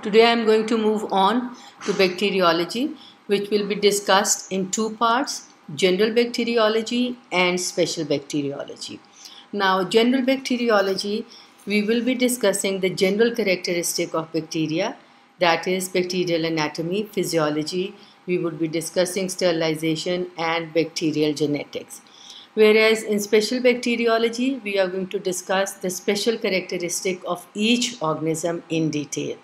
Today I am going to move on to bacteriology, which will be discussed in two parts general bacteriology and special bacteriology. Now, general bacteriology, we will be discussing the general characteristic of bacteria that is bacterial anatomy, physiology. We would be discussing sterilization and bacterial genetics. Whereas in special bacteriology, we are going to discuss the special characteristic of each organism in detail.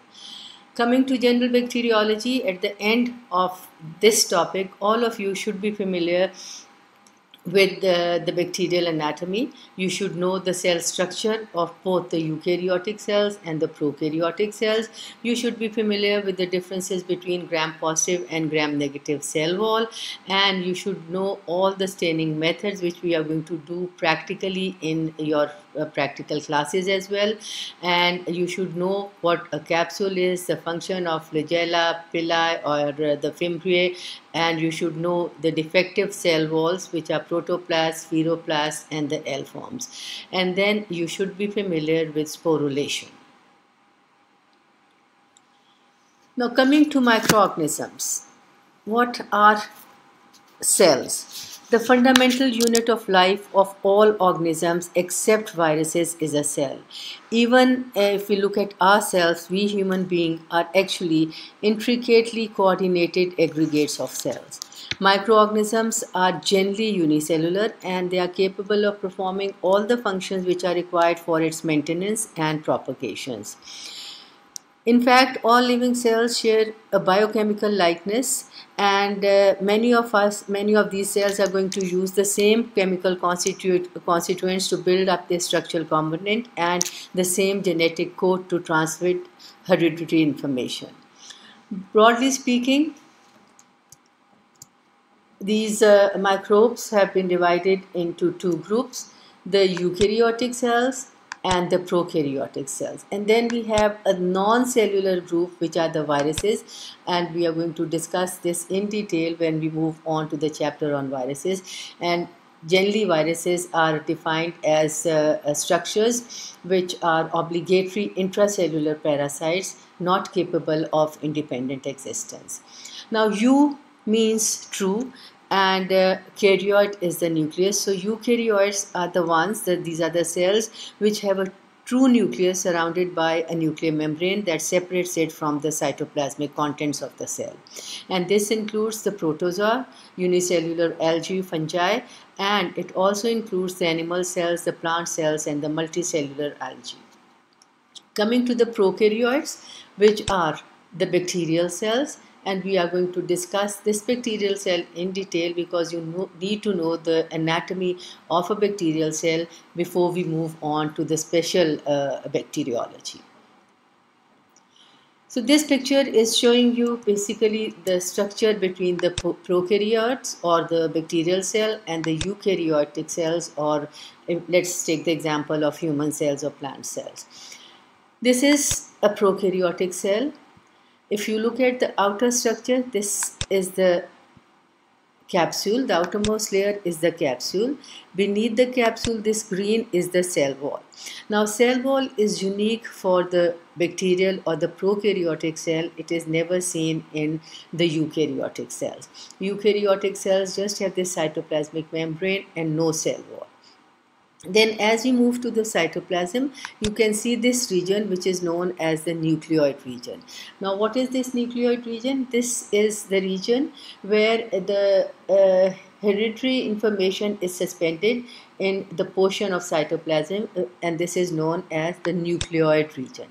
Coming to general bacteriology, at the end of this topic, all of you should be familiar with the, the, bacterial anatomy. You should know the cell structure of both the eukaryotic cells and the prokaryotic cells. You should be familiar with the differences between gram-positive and gram-negative cell wall and you should know all the staining methods which we are going to do practically in your uh, practical classes as well and you should know what a capsule is, the function of flagella, pili or uh, the fimbriae and you should know the defective cell walls which are protoplast, spheroplast and the L forms. And then you should be familiar with sporulation. Now coming to microorganisms, what are cells? The fundamental unit of life of all organisms except viruses is a cell. Even eh, if we look at ourselves, we human beings are actually intricately coordinated aggregates of cells. Microorganisms are generally unicellular and they are capable of performing all the functions which are required for its maintenance and propagations. In fact, all living cells share a biochemical likeness and uh, many of us, many of these cells are going to use the same chemical constituents to build up their structural component and the same genetic code to transmit hereditary information. Broadly speaking, these uh, microbes have been divided into two groups, the eukaryotic cells and the prokaryotic cells. And then we have a non-cellular group which are the viruses and we are going to discuss this in detail when we move on to the chapter on viruses. And generally viruses are defined as uh, uh, structures which are obligatory intracellular parasites not capable of independent existence. Now Eu means true and uh, karyoid is the nucleus. So eukaryotes are the ones that these are the cells which have a true nucleus surrounded by a nuclear membrane that separates it from the cytoplasmic contents of the cell. And this includes the protozoa, unicellular algae, fungi, and it also includes the animal cells, the plant cells, and the multicellular algae. Coming to the prokaryotes, which are the bacterial cells, and we are going to discuss this bacterial cell in detail because you know, need to know the anatomy of a bacterial cell before we move on to the special uh, bacteriology. So this picture is showing you basically the structure between the prokaryotes or the bacterial cell and the eukaryotic cells or let's take the example of human cells or plant cells. This is a prokaryotic cell if you look at the outer structure, this is the capsule. The outermost layer is the capsule. Beneath the capsule, this green is the cell wall. Now, cell wall is unique for the bacterial or the prokaryotic cell. It is never seen in the eukaryotic cells. Eukaryotic cells just have this cytoplasmic membrane and no cell wall. Then as we move to the cytoplasm, you can see this region which is known as the nucleoid region. Now what is this nucleoid region? This is the region where the uh, hereditary information is suspended in the portion of cytoplasm uh, and this is known as the nucleoid region.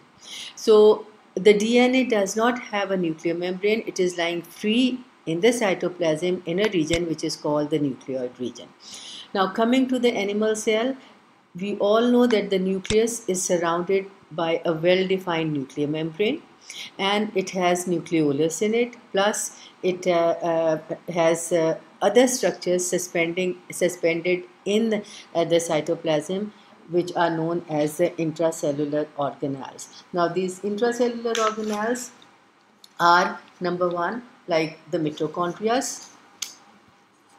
So the DNA does not have a nuclear membrane, it is lying free in the cytoplasm in a region which is called the nucleoid region. Now coming to the animal cell, we all know that the nucleus is surrounded by a well-defined nuclear membrane and it has nucleolus in it plus it uh, uh, has uh, other structures suspending suspended in uh, the cytoplasm which are known as the intracellular organelles. Now these intracellular organelles are number one like the mitochondria.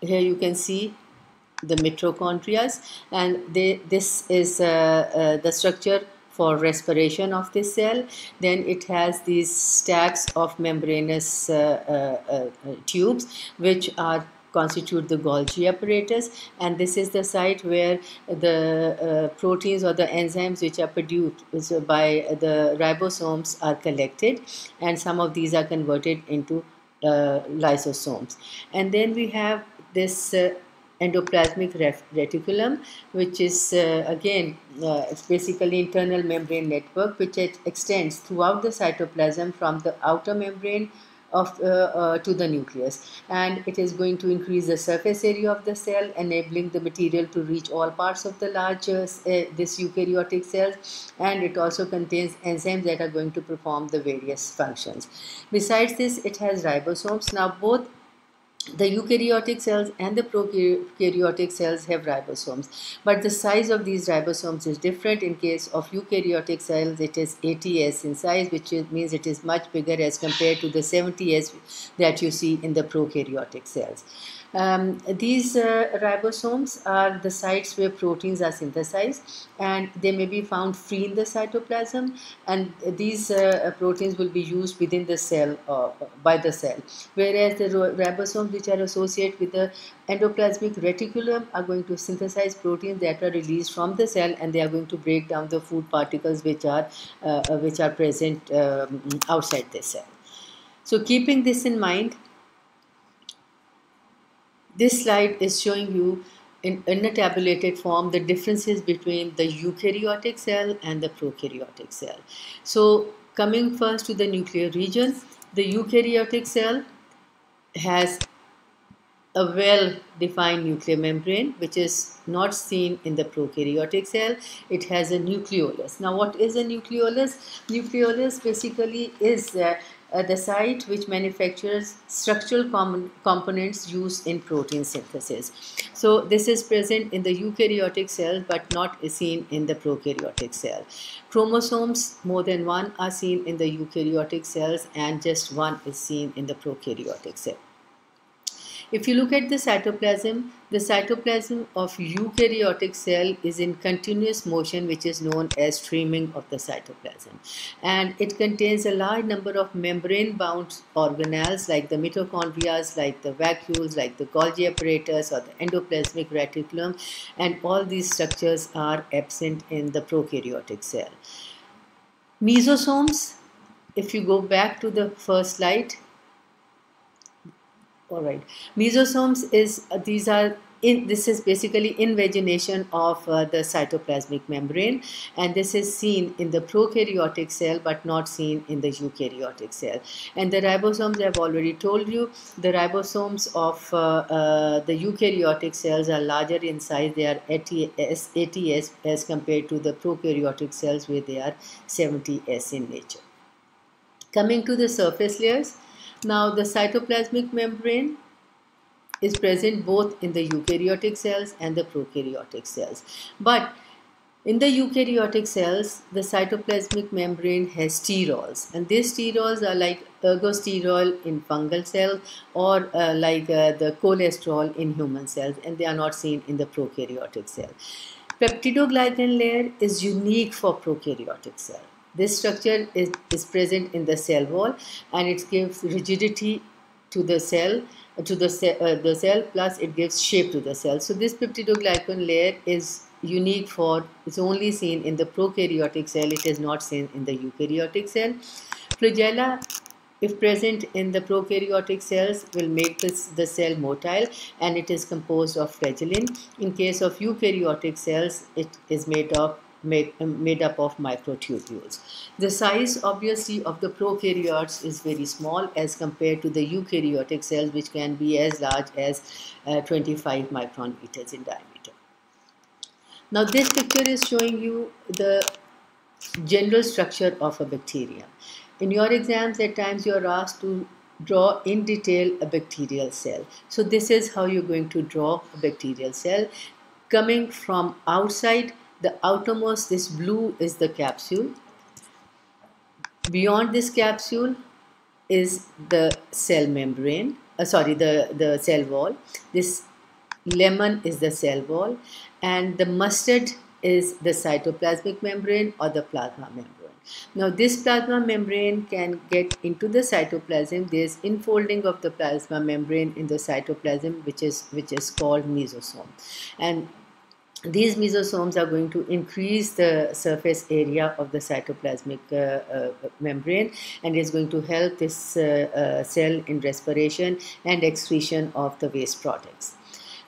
Here you can see the mitochondria and they, this is uh, uh, the structure for respiration of this cell. Then it has these stacks of membranous uh, uh, uh, tubes which are constitute the Golgi apparatus and this is the site where the uh, proteins or the enzymes which are produced by the ribosomes are collected and some of these are converted into lysosomes and then we have this endoplasmic reticulum which is uh, again uh, it's basically internal membrane network which extends throughout the cytoplasm from the outer membrane of uh, uh, to the nucleus. And it is going to increase the surface area of the cell enabling the material to reach all parts of the large uh, this eukaryotic cells and it also contains enzymes that are going to perform the various functions. Besides this it has ribosomes. Now both the eukaryotic cells and the prokaryotic cells have ribosomes but the size of these ribosomes is different. In case of eukaryotic cells it is 80s in size which means it is much bigger as compared to the 70s that you see in the prokaryotic cells um, these uh, ribosomes are the sites where proteins are synthesized and they may be found free in the cytoplasm and these uh, proteins will be used within the cell uh, by the cell. Whereas the ribosomes which are associated with the endoplasmic reticulum are going to synthesize proteins that are released from the cell and they are going to break down the food particles which are uh, which are present um, outside the cell. So keeping this in mind this slide is showing you in, in, a tabulated form the differences between the eukaryotic cell and the prokaryotic cell. So coming first to the nuclear region, the eukaryotic cell has a well-defined nuclear membrane which is not seen in the prokaryotic cell. It has a nucleolus. Now what is a nucleolus? Nucleolus basically is uh, uh, the site which manufactures structural com components used in protein synthesis. So this is present in the eukaryotic cell but not seen in the prokaryotic cell. Chromosomes, more than one are seen in the eukaryotic cells and just one is seen in the prokaryotic cell. If you look at the cytoplasm, the cytoplasm of eukaryotic cell is in continuous motion which is known as streaming of the cytoplasm. And it contains a large number of membrane bound organelles like the mitochondria, like the vacuoles, like the Golgi apparatus or the endoplasmic reticulum and all these structures are absent in the prokaryotic cell. Mesosomes, if you go back to the first slide, all right. Mesosomes is uh, these are in, this is basically invagination of uh, the cytoplasmic membrane and this is seen in the prokaryotic cell but not seen in the eukaryotic cell. And the ribosomes I've already told you the ribosomes of uh, uh, the eukaryotic cells are larger in size. They are 80S, 80S as compared to the prokaryotic cells where they are 70S in nature. Coming to the surface layers now the cytoplasmic membrane is present both in the eukaryotic cells and the prokaryotic cells. But in the eukaryotic cells, the cytoplasmic membrane has sterols and these sterols are like ergosterol in fungal cells or uh, like uh, the cholesterol in human cells and they are not seen in the prokaryotic cell. Peptidoglycan layer is unique for prokaryotic cell. This structure is, is present in the cell wall and it gives rigidity to the cell to the, uh, the cell plus it gives shape to the cell. So this peptidoglycan layer is unique for it's only seen in the prokaryotic cell it is not seen in the eukaryotic cell. Flagella if present in the prokaryotic cells will make this, the cell motile and it is composed of flagellin. In case of eukaryotic cells it is made of made, made up of microtubules. The size obviously of the prokaryotes is very small as compared to the eukaryotic cells which can be as large as uh, 25 micron meters in diameter. Now this picture is showing you the general structure of a bacterium. In your exams at times you are asked to draw in detail a bacterial cell. So this is how you're going to draw a bacterial cell coming from outside the outermost this blue is the capsule beyond this capsule is the cell membrane uh, sorry the the cell wall this lemon is the cell wall and the mustard is the cytoplasmic membrane or the plasma membrane. Now this plasma membrane can get into the cytoplasm. There is infolding of the plasma membrane in the cytoplasm which is which is called mesosome. And these mesosomes are going to increase the surface area of the cytoplasmic uh, uh, membrane and is going to help this uh, uh cell in respiration and excretion of the waste products.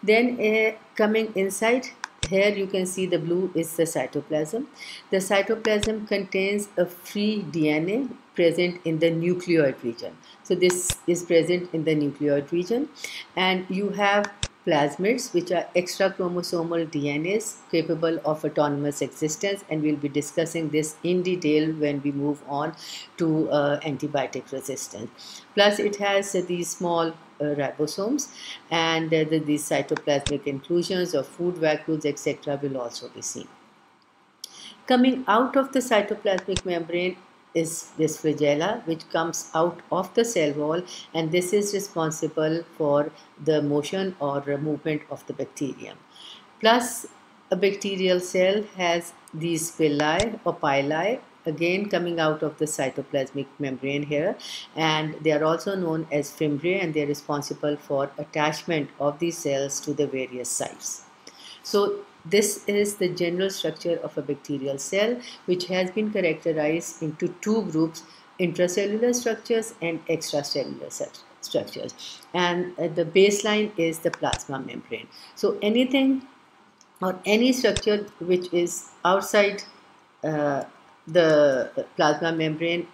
Then uh, coming inside here you can see the blue is the cytoplasm. The cytoplasm contains a free DNA present in the nucleoid region. So this is present in the nucleoid region and you have plasmids which are extra chromosomal DNAs capable of autonomous existence and we'll be discussing this in detail when we move on to uh, antibiotic resistance. Plus it has uh, these small uh, ribosomes and uh, the, these cytoplasmic inclusions of food vacuoles etc will also be seen. Coming out of the cytoplasmic membrane is this flagella which comes out of the cell wall and this is responsible for the motion or movement of the bacterium. Plus a bacterial cell has these villi or pili again coming out of the cytoplasmic membrane here and they are also known as fimbriae and they are responsible for attachment of these cells to the various sites. So this is the general structure of a bacterial cell which has been characterized into two groups intracellular structures and extracellular structures and uh, the baseline is the plasma membrane. So anything or any structure which is outside uh, the plasma membrane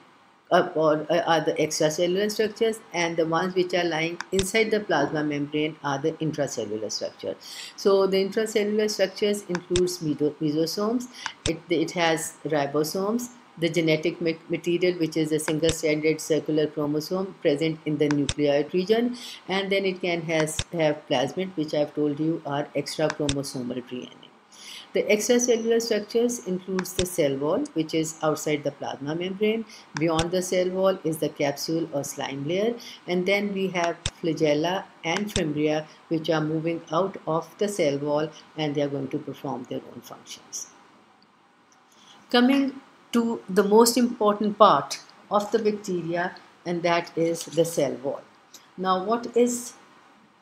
or uh, are the extracellular structures and the ones which are lying inside the plasma membrane are the intracellular structures. So the intracellular structures includes mesosomes, it, it has ribosomes, the genetic material which is a single-stranded circular chromosome present in the nucleoid region and then it can has have plasmid which I have told you are extra chromosomal DNA. The extracellular structures includes the cell wall which is outside the plasma membrane. Beyond the cell wall is the capsule or slime layer and then we have flagella and fimbria which are moving out of the cell wall and they are going to perform their own functions. Coming to the most important part of the bacteria and that is the cell wall. Now what is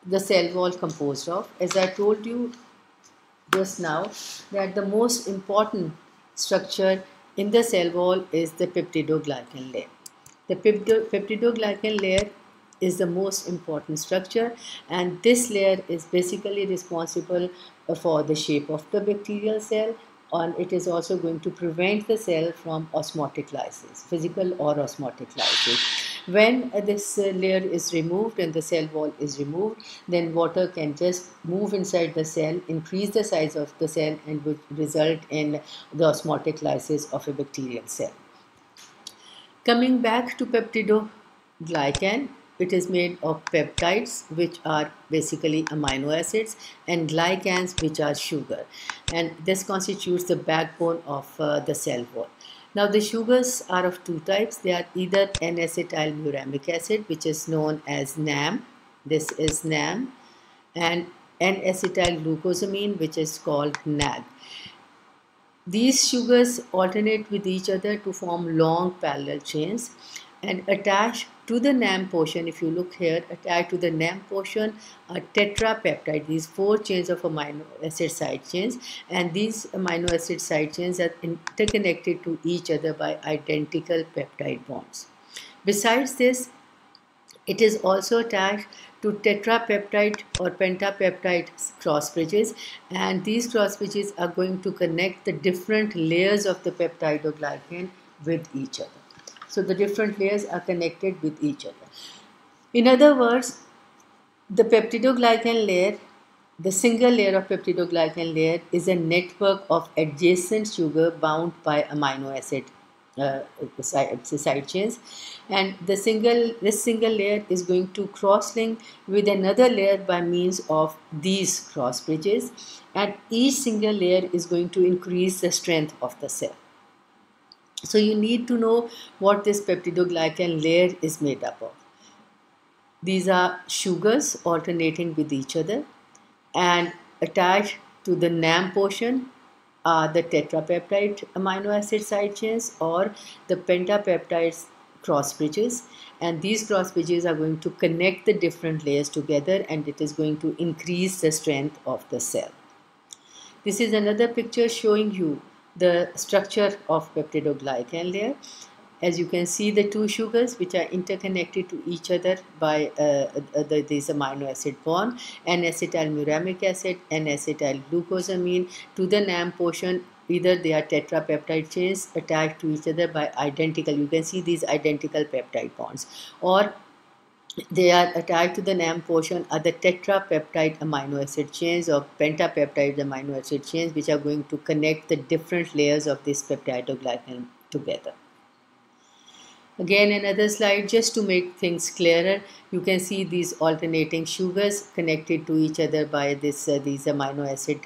the cell wall composed of? As I told you just now that the most important structure in the cell wall is the peptidoglycan layer. The peptidoglycan layer is the most important structure and this layer is basically responsible for the shape of the bacterial cell and it is also going to prevent the cell from osmotic lysis, physical or osmotic lysis. When this layer is removed and the cell wall is removed, then water can just move inside the cell, increase the size of the cell and would result in the osmotic lysis of a bacterial cell. Coming back to peptidoglycan, it is made of peptides which are basically amino acids and glycans which are sugar and this constitutes the backbone of uh, the cell wall. Now the sugars are of two types. They are either N-acetyl acid which is known as NAM. This is NAM and N-acetyl glucosamine which is called NAG. These sugars alternate with each other to form long parallel chains and attach to the NAM portion, if you look here, attached to the NAM portion are tetrapeptide, these four chains of amino acid side chains, and these amino acid side chains are interconnected to each other by identical peptide bonds. Besides this, it is also attached to tetrapeptide or pentapeptide cross bridges and these cross bridges are going to connect the different layers of the peptidoglycan with each other. So the different layers are connected with each other. In other words, the peptidoglycan layer, the single layer of peptidoglycan layer is a network of adjacent sugar bound by amino acid uh, side chains. And the single this single layer is going to cross link with another layer by means of these cross bridges. And each single layer is going to increase the strength of the cell so you need to know what this peptidoglycan layer is made up of. These are sugars alternating with each other and attached to the NAM portion are the tetrapeptide amino acid side chains or the pentapeptides cross bridges and these cross bridges are going to connect the different layers together and it is going to increase the strength of the cell. This is another picture showing you the structure of peptidoglycan layer. As you can see the two sugars which are interconnected to each other by uh, uh, the, amino acid bond N-acetylmuramic acid, N-acetylglucosamine to the NAM portion either they are tetrapeptide chains attached to each other by identical you can see these identical peptide bonds or they are attached to the NAM portion are the tetrapeptide amino acid chains or pentapeptide amino acid chains which are going to connect the different layers of this peptidoglycan together. Again another slide just to make things clearer you can see these alternating sugars connected to each other by this uh, these amino acid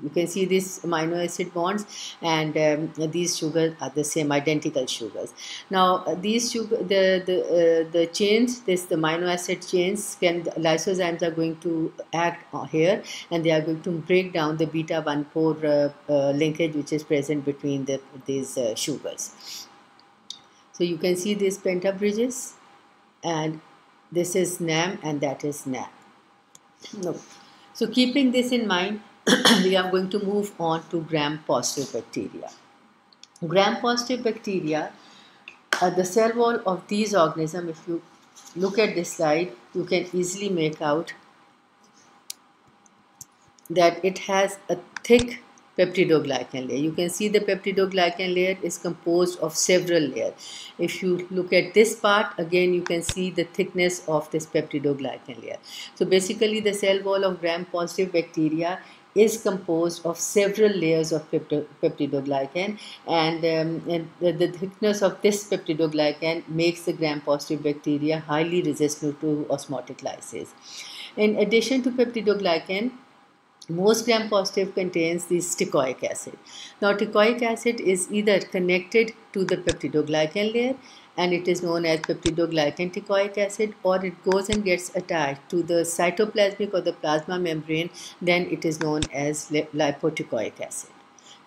you can see these amino acid bonds and um, these sugars are the same identical sugars now these sugar the the uh, the chains this the amino acid chains can lysozymes are going to act here and they are going to break down the beta 1 4 uh, uh, linkage which is present between the these uh, sugars so you can see these penta bridges and this is NAM and that is NAM no. so keeping this in mind we are going to move on to gram-positive bacteria. Gram-positive bacteria, uh, the cell wall of these organisms, if you look at this slide, you can easily make out that it has a thick peptidoglycan layer. You can see the peptidoglycan layer is composed of several layers. If you look at this part, again you can see the thickness of this peptidoglycan layer. So basically the cell wall of gram-positive bacteria is composed of several layers of peptidoglycan and, um, and the, the, thickness of this peptidoglycan makes the gram-positive bacteria highly resistant to osmotic lysis. In addition to peptidoglycan, most gram-positive contains the teichoic acid. Now teichoic acid is either connected to the peptidoglycan layer and it is known as peptidoglycan teichoic acid or it goes and gets attached to the cytoplasmic or the plasma membrane then it is known as lipoteichoic acid.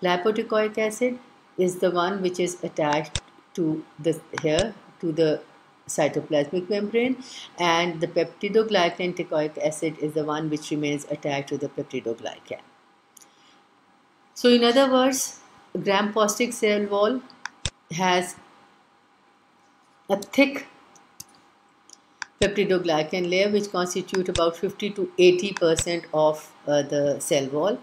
Lipoteichoic acid is the one which is attached to the here to the cytoplasmic membrane and the peptidoglycan teichoic acid is the one which remains attached to the peptidoglycan. So in other words, gram-positive cell wall has a thick peptidoglycan layer which constitute about 50 to 80 percent of uh, the cell wall.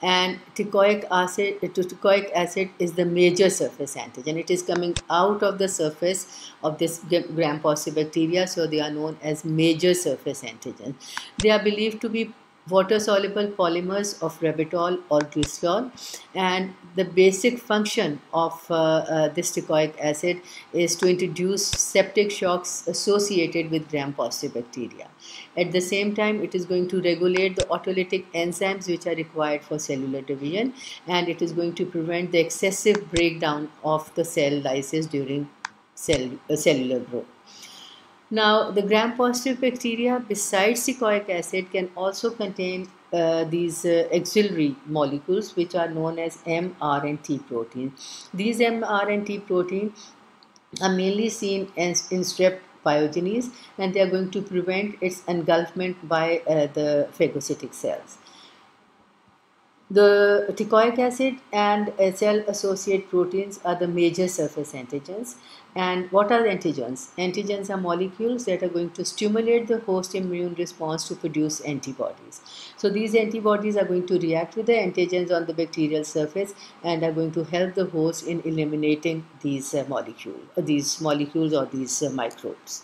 And teichoic acid teichoic acid is the major surface antigen. It is coming out of the surface of this gram positive bacteria so they are known as major surface antigens they are believed to be water soluble polymers of ribitol or glycerol and the basic function of uh, uh, this teichoic acid is to introduce septic shocks associated with gram-positive bacteria. At the same time, it is going to regulate the autolytic enzymes which are required for cellular division and it is going to prevent the excessive breakdown of the cell lysis during cell, uh, cellular growth. Now, the gram-positive bacteria besides teichoic acid can also contain uh, these uh, auxiliary molecules which are known as M, R and T protein. These M, R and T protein are mainly seen as in strep pyogenes and they are going to prevent its engulfment by uh, the phagocytic cells. The teichoic acid and cell associated proteins are the major surface antigens. And what are the antigens? Antigens are molecules that are going to stimulate the host immune response to produce antibodies. So these antibodies are going to react with the antigens on the bacterial surface and are going to help the host in eliminating these uh, molecules, uh, these molecules or these uh, microbes.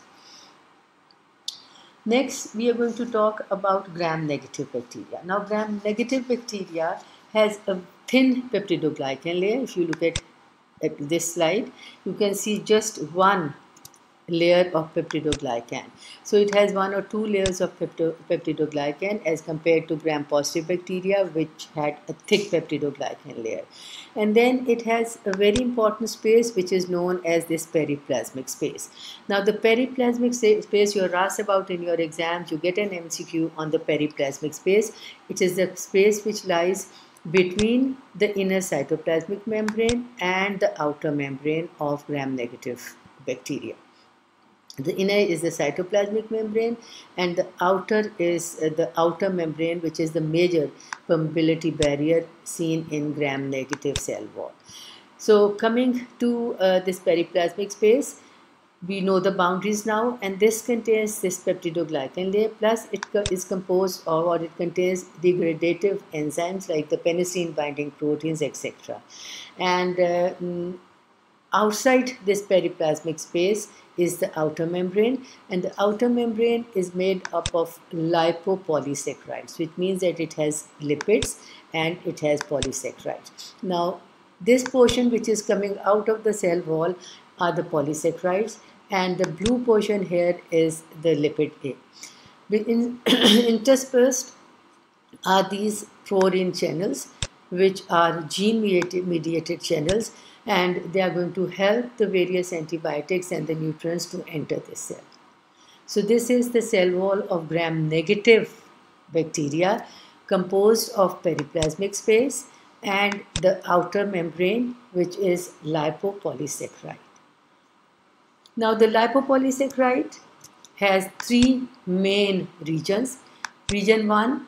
Next, we are going to talk about gram-negative bacteria. Now, gram-negative bacteria has a thin peptidoglycan layer. If you look at, at this slide, you can see just one layer of peptidoglycan. So it has one or two layers of peptidoglycan as compared to gram-positive bacteria which had a thick peptidoglycan layer. And then it has a very important space which is known as this periplasmic space. Now the periplasmic space you're asked about in your exams, you get an MCQ on the periplasmic space. It is the space which lies between the inner cytoplasmic membrane and the outer membrane of gram-negative bacteria. The inner is the cytoplasmic membrane and the outer is uh, the outer membrane which is the major permeability barrier seen in gram-negative cell wall. So coming to uh, this periplasmic space, we know the boundaries now and this contains this peptidoglycan layer plus it is composed of or it contains degradative enzymes like the penicillin binding proteins etc and uh, mm, outside this periplasmic space is the outer membrane and the outer membrane is made up of lipopolysaccharides which means that it has lipids and it has polysaccharides now this portion which is coming out of the cell wall are the polysaccharides and the blue portion here is the lipid A. In, interspersed are these protein channels which are gene mediated channels and they are going to help the various antibiotics and the nutrients to enter the cell. So this is the cell wall of gram-negative bacteria composed of periplasmic space and the outer membrane which is lipopolysaccharide. Now the lipopolysaccharide has three main regions. Region 1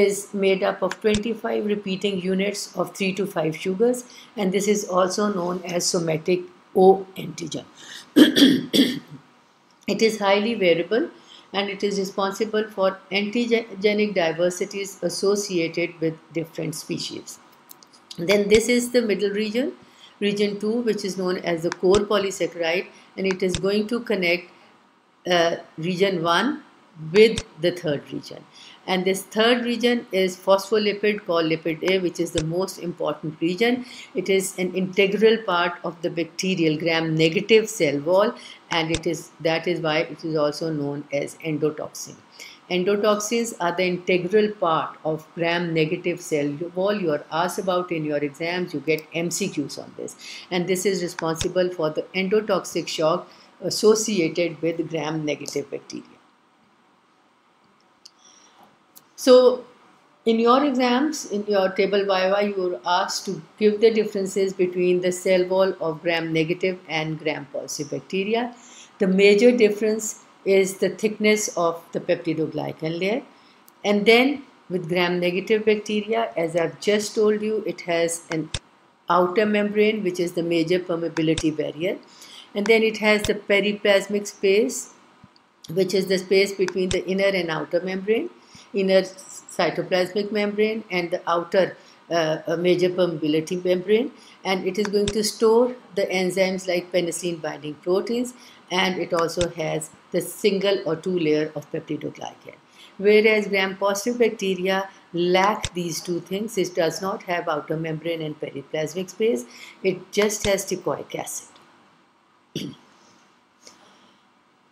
is made up of 25 repeating units of 3 to 5 sugars and this is also known as somatic O antigen. it is highly variable and it is responsible for antigenic diversities associated with different species. Then this is the middle region, region 2 which is known as the core polysaccharide and it is going to connect uh, region 1 with the third region and this third region is phospholipid called lipid A which is the most important region. It is an integral part of the bacterial gram negative cell wall and it is that is why it is also known as endotoxin. Endotoxins are the integral part of gram negative cell wall. You are asked about in your exams you get mcqs on this. And this is responsible for the endotoxic shock associated with gram negative bacteria so in your exams, in your table viva, you are asked to give the differences between the cell wall of gram-negative and gram-positive bacteria. The major difference is the thickness of the peptidoglycan layer. And then with gram-negative bacteria, as I've just told you, it has an outer membrane, which is the major permeability barrier. And then it has the periplasmic space, which is the space between the inner and outer membrane inner cytoplasmic membrane and the outer uh, major permeability membrane and it is going to store the enzymes like penicillin binding proteins and it also has the single or two layer of peptidoglycan. Whereas gram-positive bacteria lack these two things. It does not have outer membrane and periplasmic space. It just has teichoic acid.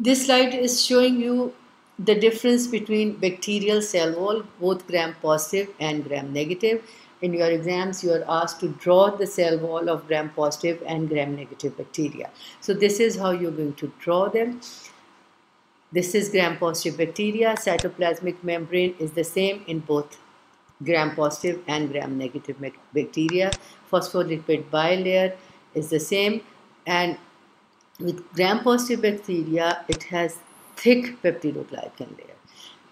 this slide is showing you the difference between bacterial cell wall, both gram positive and gram negative. In your exams, you are asked to draw the cell wall of gram positive and gram negative bacteria. So this is how you're going to draw them. This is gram positive bacteria. Cytoplasmic membrane is the same in both gram positive and gram negative bacteria. Phospholipid bilayer is the same and with gram positive bacteria it has thick peptidoglycan layer.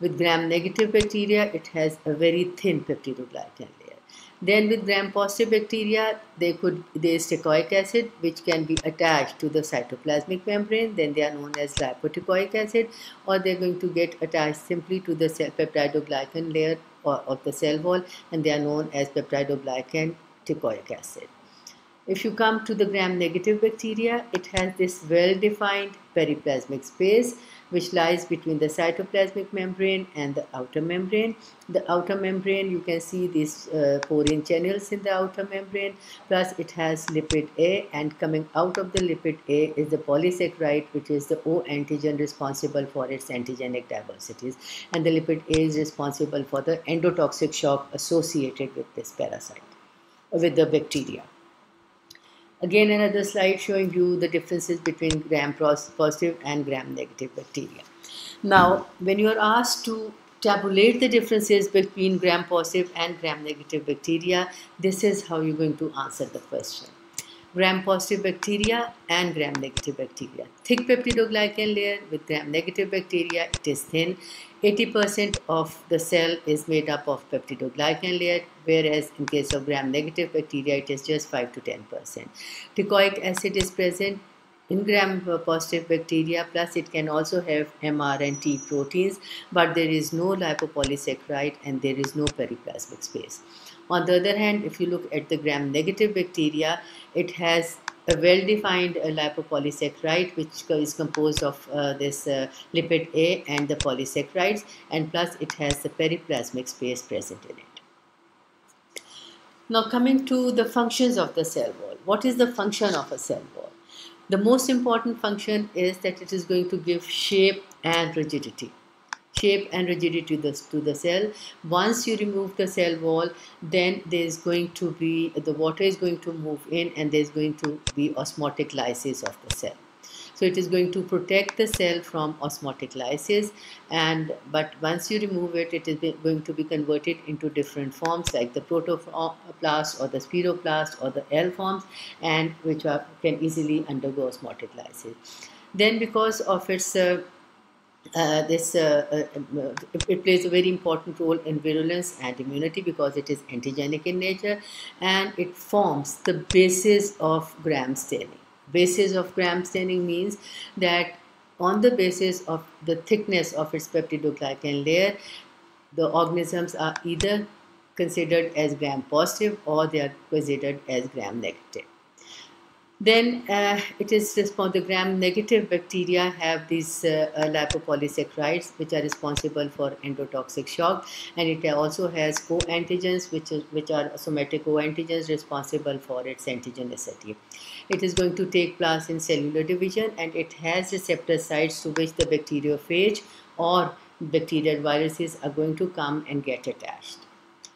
With gram-negative bacteria, it has a very thin peptidoglycan layer. Then with gram-positive bacteria, they could there is teichoic acid which can be attached to the cytoplasmic membrane. Then they are known as lipoteichoic acid, or they're going to get attached simply to the cell peptidoglycan layer or, of the cell wall, and they are known as peptidoglycan teichoic acid. If you come to the gram-negative bacteria, it has this well-defined periplasmic space which lies between the cytoplasmic membrane and the outer membrane. The outer membrane, you can see these uh, pore channels in the outer membrane, plus it has lipid A and coming out of the lipid A is the polysaccharide which is the O antigen responsible for its antigenic diversities and the lipid A is responsible for the endotoxic shock associated with this parasite, with the bacteria. Again another slide showing you the differences between gram positive and gram negative bacteria. Now when you are asked to tabulate the differences between gram positive and gram negative bacteria, this is how you're going to answer the question. Gram positive bacteria and gram negative bacteria. Thick peptidoglycan layer with gram negative bacteria, it is thin. 80% of the cell is made up of peptidoglycan layer, whereas in case of gram negative bacteria, it is just 5 to 10%. Teichoic acid is present in gram positive bacteria plus it can also have MR and T proteins but there is no lipopolysaccharide and there is no periplasmic space. On the other hand if you look at the gram negative bacteria it has a well-defined uh, lipopolysaccharide which is composed of uh, this uh, lipid A and the polysaccharides and plus it has the periplasmic space present in it. Now coming to the functions of the cell wall. What is the function of a cell wall? The most important function is that it is going to give shape and rigidity. Shape and rigidity to the, to the cell. Once you remove the cell wall, then there is going to be, the water is going to move in and there is going to be osmotic lysis of the cell. So it is going to protect the cell from osmotic lysis and but once you remove it, it is going to be converted into different forms like the protoplast or the spiroplast or the L forms and which are, can easily undergo osmotic lysis. Then because of its uh, uh, this uh, uh, it plays a very important role in virulence and immunity because it is antigenic in nature and it forms the basis of gram staining basis of gram staining means that on the basis of the thickness of its peptidoglycan layer, the organisms are either considered as gram positive or they are considered as gram negative. Then uh, it is the gram negative bacteria have these uh, uh, lipopolysaccharides which are responsible for endotoxic shock and it also has co-antigens which, which are somatic co-antigens responsible for its antigenicity. It is going to take place in cellular division and it has receptor sites to which the bacteriophage or bacterial viruses are going to come and get attached.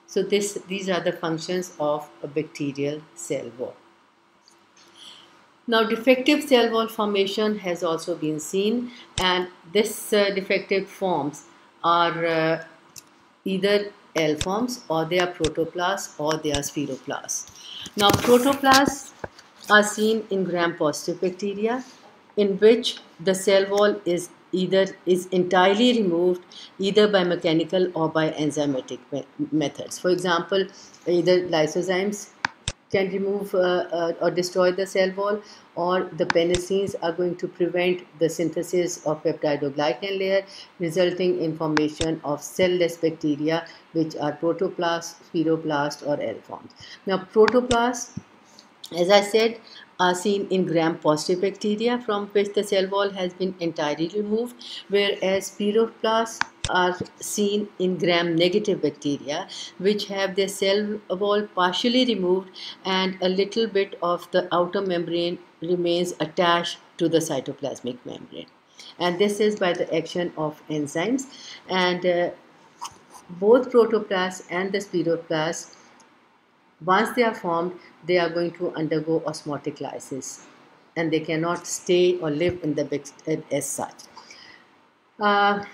So this, these are the functions of a bacterial cell wall. Now defective cell wall formation has also been seen and this uh, defective forms are uh, either L forms or they are protoplasts or they are spheroplasts. Now protoplasts are seen in gram-positive bacteria in which the cell wall is either is entirely removed either by mechanical or by enzymatic methods. For example, either lysozymes can remove uh, uh, or destroy the cell wall or the penicillins are going to prevent the synthesis of peptidoglycan layer resulting in formation of cell-less bacteria which are protoplast, spiroplast or L forms. Now protoplast as I said are seen in gram-positive bacteria from which the cell wall has been entirely removed, whereas spiroplasts are seen in gram-negative bacteria which have their cell wall partially removed and a little bit of the outer membrane remains attached to the cytoplasmic membrane. And this is by the action of enzymes and uh, both protoplasts and the spiroplasts once they are formed, they are going to undergo osmotic lysis and they cannot stay or live in the as such. Uh,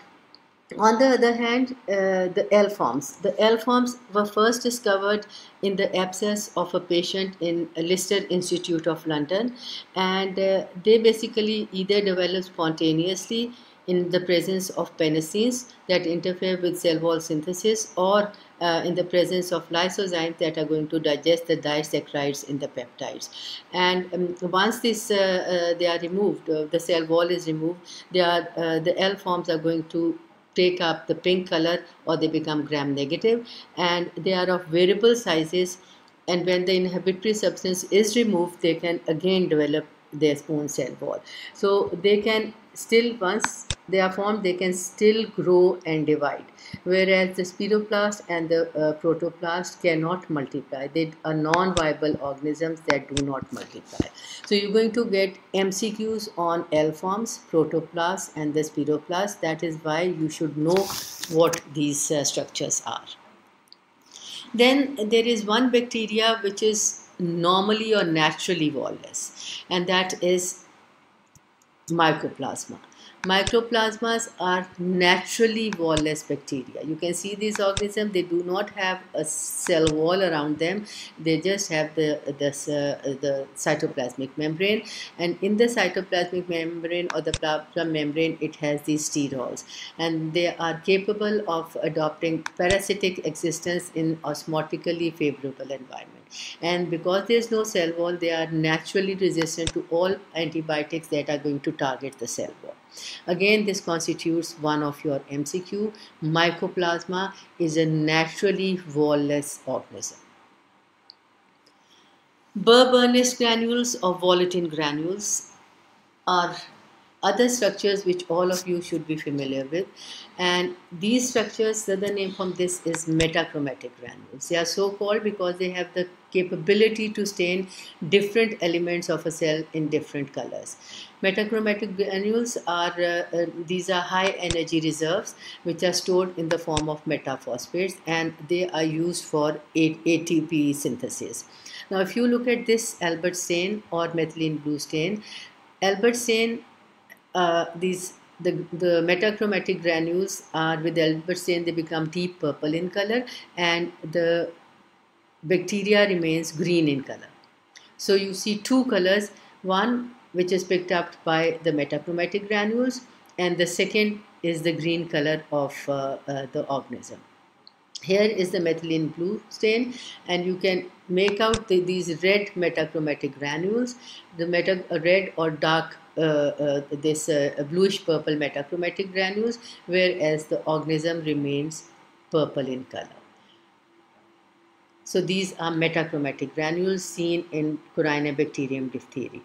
on the other hand, uh, the L forms. The L forms were first discovered in the abscess of a patient in a Lister Institute of London and uh, they basically either develop spontaneously in the presence of penicillins that interfere with cell wall synthesis or uh, in the presence of lysozymes that are going to digest the disaccharides in the peptides. And um, once this uh, uh, they are removed, uh, the cell wall is removed, they are, uh, the L forms are going to take up the pink color or they become gram negative and they are of variable sizes and when the inhibitory substance is removed they can again develop their own cell wall. So they can still once they are formed they can still grow and divide. Whereas the spiroplast and the uh, protoplast cannot multiply. They are non-viable organisms that do not multiply. So you're going to get mcqs on l forms protoplast and the spiroplast that is why you should know what these uh, structures are. Then there is one bacteria which is normally or naturally wall-less and that is mycoplasma Mycoplasmas are naturally wall-less bacteria. You can see these organisms, they do not have a cell wall around them. They just have the, the, uh, the cytoplasmic membrane. And in the cytoplasmic membrane or the plasma membrane, it has these sterols. And they are capable of adopting parasitic existence in osmotically favorable environment and because there is no cell wall they are naturally resistant to all antibiotics that are going to target the cell wall. Again this constitutes one of your mcq mycoplasma is a naturally wall-less organism. Babes-Ernst granules or volutin granules are other structures which all of you should be familiar with. And these structures the other name from this is metachromatic granules. They are so called because they have the capability to stain different elements of a cell in different colors. Metachromatic granules are uh, uh, these are high energy reserves which are stored in the form of metaphosphates and they are used for ATP synthesis. Now if you look at this Albert stain or methylene blue stain Albert stain uh, these the, the metachromatic granules are with Albert-Stain they become deep purple in color and the bacteria remains green in color. So you see two colors, one which is picked up by the metachromatic granules and the second is the green color of uh, uh, the organism. Here is the methylene blue stain and you can make out the, these red metachromatic granules, the meta, red or dark uh, uh, this uh, bluish purple metachromatic granules whereas the organism remains purple in color. So these are metachromatic granules seen in Corynebacterium diphtheriae.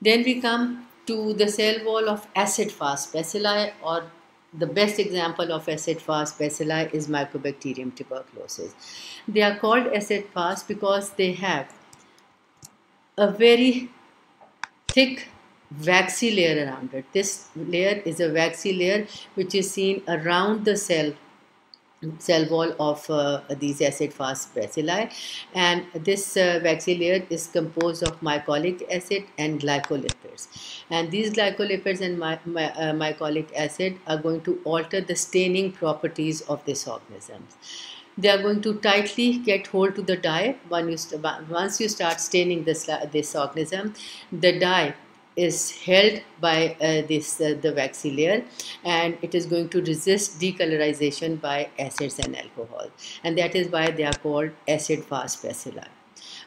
Then we come to the cell wall of acid-fast bacilli or the best example of acid-fast bacilli is Mycobacterium tuberculosis. They are called acid-fast because they have a very thick waxy layer around it. This layer is a waxy layer which is seen around the cell cell wall of uh, these acid fast bacilli. And this uh, waxy layer is composed of mycolic acid and glycolipids. And these glycolipids and my, my, uh, mycolic acid are going to alter the staining properties of this organism. They are going to tightly get hold to the dye. Once you, once you start staining this, this organism the dye is held by uh, this uh, the waxy layer and it is going to resist decolorization by acids and alcohol. And that is why they are called acid fast bacilli.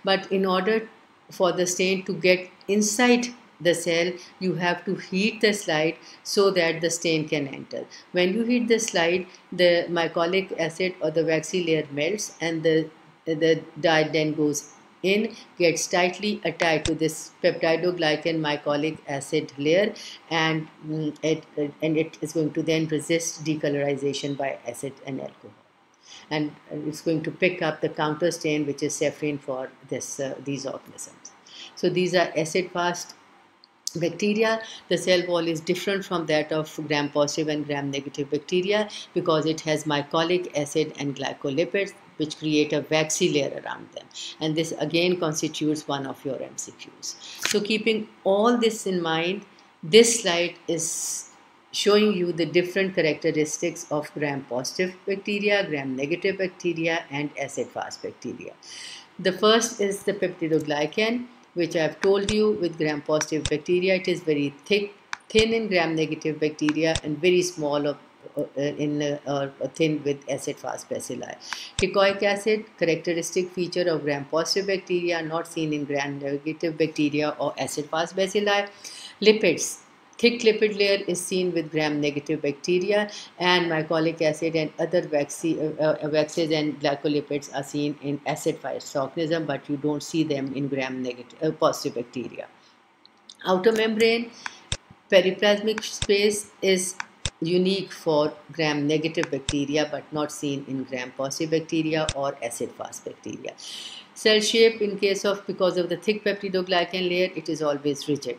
But in order for the stain to get inside the cell you have to heat the slide so that the stain can enter. When you heat the slide the mycolic acid or the waxy layer melts and the the dye then goes in gets tightly attached to this peptidoglycan mycolic acid layer and mm, it, and it is going to then resist decolorization by acid and alcohol. And it's going to pick up the counter stain which is cephalin for this uh, these organisms. So these are acid fast bacteria. The cell wall is different from that of gram positive and gram negative bacteria because it has mycolic acid and glycolipids which create a waxy layer around them. And this again constitutes one of your MCQs. So keeping all this in mind, this slide is showing you the different characteristics of gram-positive bacteria, gram-negative bacteria, and acid-fast bacteria. The first is the peptidoglycan, which I have told you with gram-positive bacteria, it is very thick, thin in gram-negative bacteria and very small of in uh, thin with acid fast bacilli. Teichoic acid, characteristic feature of gram-positive bacteria, not seen in gram-negative bacteria or acid fast bacilli. Lipids, thick lipid layer is seen with gram-negative bacteria and mycolic acid and other waxy, uh, uh, waxes and glycolipids are seen in acid-fast organism but you don't see them in gram-negative uh, positive bacteria. Outer membrane periplasmic space is unique for gram negative bacteria but not seen in gram positive bacteria or acid fast bacteria. Cell shape in case of because of the thick peptidoglycan layer it is always rigid.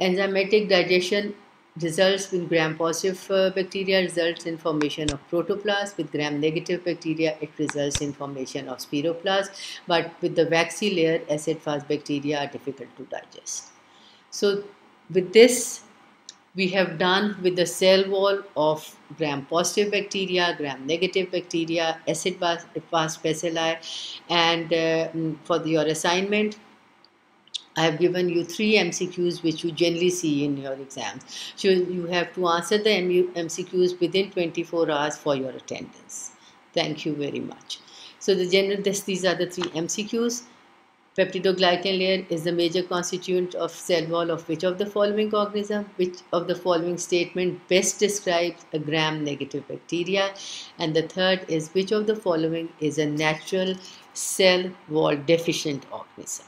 Enzymatic digestion results in gram positive uh, bacteria results in formation of protoplast with gram negative bacteria it results in formation of spheroplast but with the waxy layer acid fast bacteria are difficult to digest. So with this we have done with the cell wall of gram positive bacteria, gram negative bacteria, acid fast bacilli and uh, mm, for your assignment I have given you three MCQs which you generally see in your exams. So you have to answer the MCQs within 24 hours for your attendance. Thank you very much. So the general this, these are the three MCQs. Peptidoglycan layer is the major constituent of cell wall of which of the following organism, which of the following statement best describes a gram-negative bacteria, and the third is which of the following is a natural cell wall deficient organism.